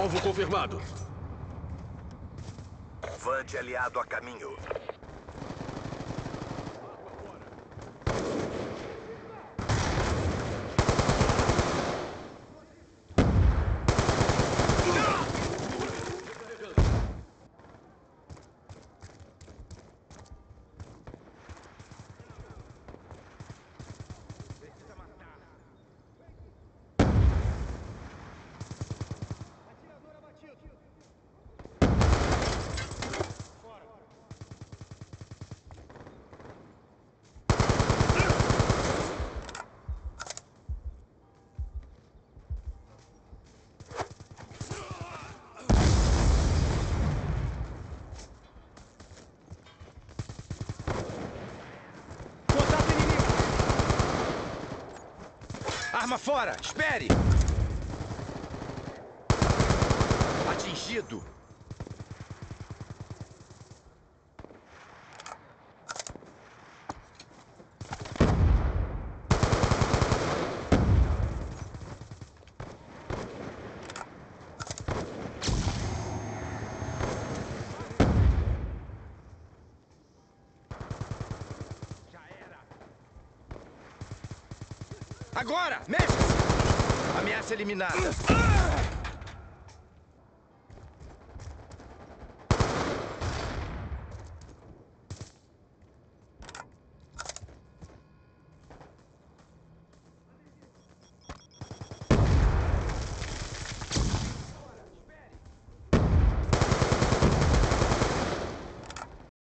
Alvo confirmado. Vante aliado a caminho. Arma fora! Espere! Atingido! Agora! Mexa-se! Ameaça eliminada.